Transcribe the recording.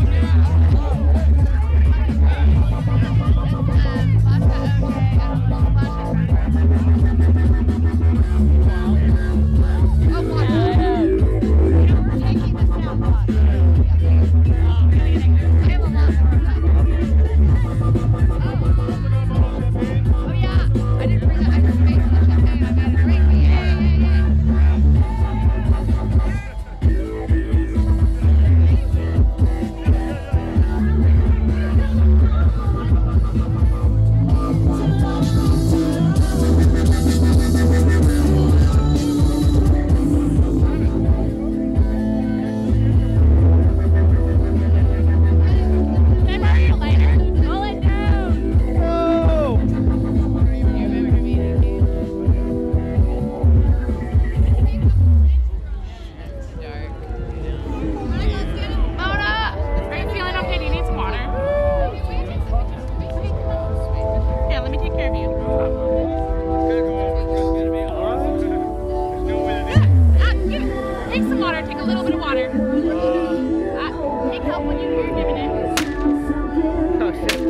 Amen. Yeah, let me take care of you. Take some water. Take a little bit of water. Uh, take help when you hear giving it. Oh, shit.